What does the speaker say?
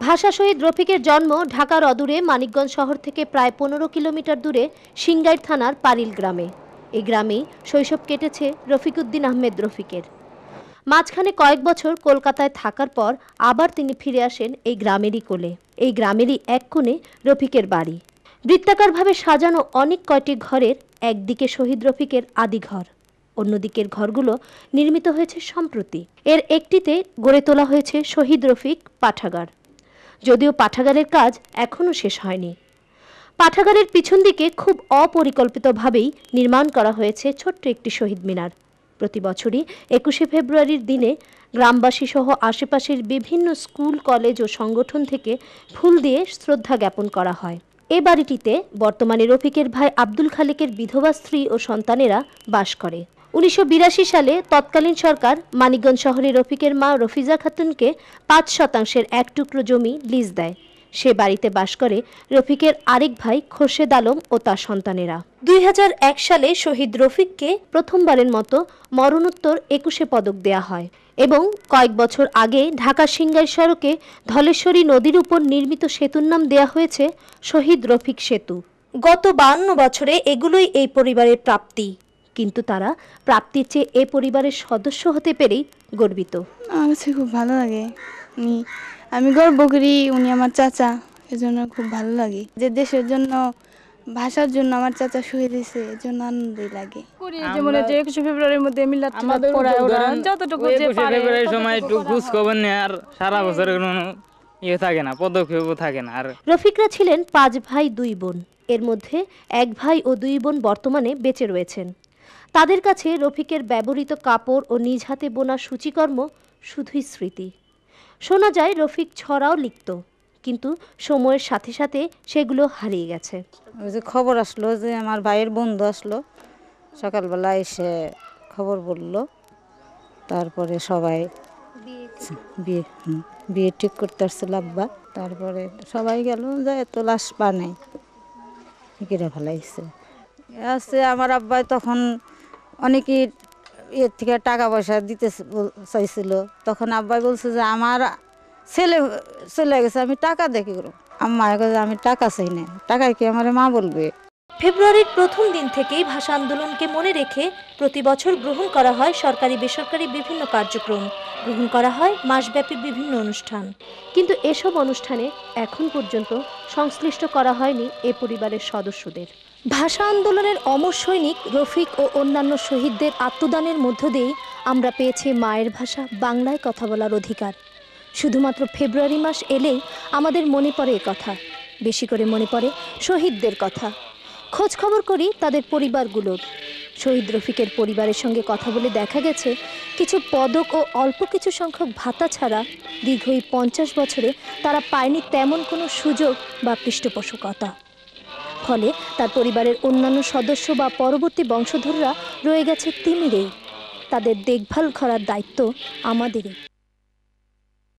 ভাষা শহীদ রফিকের জন্ম ঢাকার অদূরে মানিকগঞ্জ শহর থেকে প্রায় পনেরো কিলোমিটার দূরে সিংগাইর থানার পারিল গ্রামে। এই গ্রামেই শৈশব কেটেছে রফিকুদ্দিন আহমেদ রফিকের। মাঝখানে কয়েক বছর কলকাতায় থাকার পর আবার তিনি ফিরে আসেন এই গ্রামেরই কোলে। এই গ্রামেরই এক কোণে রফিকের বাড়ি। বৃত্তাকারভাবে সাজানো অনেক কয়টি ঘরের একদিকে শহীদ রফিকের আদি ঘর, অন্যদিকের ঘরগুলো নির্মিত হয়েছে সম্প্রতি। এর একটিতে গড়ে তোলা হয়েছে শহীদ রফিক পাঠাগার। যদিও পাঠাগারের কাজ এখনও শেষ হয়নি। পাঠাগারের পিছন দিকে খুব অপরিকল্পিতভাবেই নির্মাণ করা হয়েছে ছোট্ট একটি শহীদ মিনার। প্রতি বছরই একুশে ফেব্রুয়ারির দিনে গ্রামবাসী সহ আশেপাশের বিভিন্ন স্কুল, কলেজ ও সংগঠন থেকে ফুল দিয়ে শ্রদ্ধা জ্ঞাপন করা হয়। এ বাড়িটিতে বর্তমানে রফিকের ভাই আব্দুল খালেকের বিধবা স্ত্রী ও সন্তানেরা বাস করে। উনিশশো বিরাশি সালে তৎকালীন সরকার মানিকগঞ্জ শহরে রফিকের মা রফিজা খাতুনকে পাঁচ শতাংশের এক টুকরো জমি লিজ দেয়। সে বাড়িতে বাস করে রফিকের আরেক ভাই খোরশেদ আলম ও তার সন্তানেরা। দুই হাজার এক সালে শহীদ রফিককে প্রথমবারের মতো মরণোত্তর একুশে পদক দেয়া হয় এবং কয়েক বছর আগে ঢাকা সিংগাই সড়কে ধলেশ্বরী নদীর উপর নির্মিত সেতুর নাম দেয়া হয়েছে শহীদ রফিক সেতু। গত বান্ন বছরে এগুলোই এই পরিবারের প্রাপ্তি। কিন্তু তারা প্রাপ্তির চেয়ে এ পরিবারের সদস্য হতে পেরেই গর্বিত। আমার কাছে খুব ভালো লাগে। উনি আমি গর্ব করি উনি আমার চাচা এজন্য খুব ভালো লাগে। যে দেশের জন্য ভাষার জন্য আমার চাচা শহীদ হয়েছে এজন্য আনন্দই লাগে। যেমন যে একুশে ফেব্রুয়ারির মধ্যে মিলাদ যতটুকু যে পারে ফেব্রুয়ারির সময় একটু খোঁজ খবর নেই আর সারা বছর কোনো ইয়ে থাকে না পদক্ষেপও থাকে না আর রফিকরা ছিলেন পাঁচ ভাই দুই বোন। এর মধ্যে এক ভাই ও দুই বোন বর্তমানে বেঁচে রয়েছেন। তাদের কাছে রফিকের ব্যবহৃত কাপড় ও নিজ হাতে বোনা সূচিকর্ম শুধুই স্মৃতি। শোনা যায় রফিক ছড়াও লিখত, কিন্তু সময়ের সাথে সাথে সেগুলো হারিয়ে গেছে। যে খবর আসলো যে আমার ভাইয়ের বন্ধু আসলো। সকালবেলা এসে খবর বলল, তারপরে সবাই বিয়ে বিয়ে ঠিক করতে আসছিল আব্বা তারপরে সবাই গেল যে এত লাশ পা নেই কিরে ফেলাইছে? আছে আমার আব্বাই তখন অনেকেই এর থেকে টাকা পয়সা দিতে চাইছিল। তখন আব্বাই বলছে যে, আমার ছেলে চলে গেছে, আমি টাকা দেখি আম্মা যে, আমি টাকা চাই না। টাকায় কি আমার মা বলবে? ফেব্রুয়ারির প্রথম দিন থেকেই ভাষা আন্দোলনকে মনে রেখে প্রতি বছর গ্রহণ করা হয় সরকারি বেসরকারি বিভিন্ন কার্যক্রম। গ্রহণ করা হয় মাসব্যাপী বিভিন্ন অনুষ্ঠান। কিন্তু এসব অনুষ্ঠানে এখন পর্যন্ত সংশ্লিষ্ট করা হয়নি এ পরিবারের সদস্যদের। ভাষা আন্দোলনের অমর সৈনিক রফিক ও অন্যান্য শহীদদের আত্মদানের মধ্য দিয়েই আমরা পেয়েছি মায়ের ভাষা বাংলায় কথা বলার অধিকার। শুধুমাত্র ফেব্রুয়ারি মাস এলেই আমাদের মনে পড়ে কথা। বেশি করে মনে পড়ে শহীদদের কথা। খোঁজ খবর করি তাদের পরিবারগুলোর। শহীদ রফিকের পরিবারের সঙ্গে কথা বলে দেখা গেছে, কিছু পদক ও অল্প কিছু সংখ্যক ভাতা ছাড়া দীর্ঘ এই পঞ্চাশ বছরে তারা পায়নি তেমন কোনো সুযোগ বা পৃষ্ঠপোষকতা। ফলে তার পরিবারের অন্যান্য সদস্য বা পরবর্তী বংশধররা রয়ে গেছে তিমিরেই। তাদের দেখভাল করার দায়িত্ব আমাদেরই।